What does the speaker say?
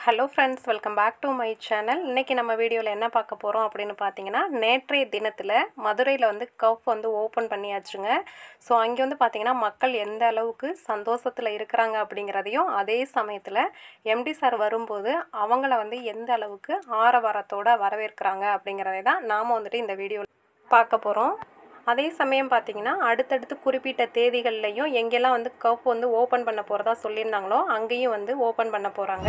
Hello friends welcome back to my channel இன்றைக்கி நம்ம வீடியோவில் என்ன பார்க்க போகிறோம் அப்படின்னு பார்த்தீங்கன்னா நேற்றைய தினத்தில் மதுரையில் வந்து கப் வந்து ஓப்பன் பண்ணியாச்சுங்க. ஸோ அங்கே வந்து பார்த்திங்கன்னா மக்கள் எந்த அளவுக்கு சந்தோஷத்தில் இருக்கிறாங்க அப்படிங்கிறதையும் அதே சமயத்தில் எம்டி சார் வரும்போது அவங்கள வந்து எந்த அளவுக்கு ஆரவாரத்தோட வரவேற்கிறாங்க அப்படிங்கிறதை தான் நாம் வந்துட்டு இந்த வீடியோவில் பார்க்க போகிறோம் அதே சமயம் பார்த்தீங்கன்னா அடுத்தடுத்து குறிப்பிட்ட தேதிகள்லையும் எங்கெல்லாம் வந்து கப் வந்து ஓப்பன் பண்ண போகிறதா சொல்லியிருந்தாங்களோ அங்கேயும் வந்து ஓப்பன் பண்ண போகிறாங்க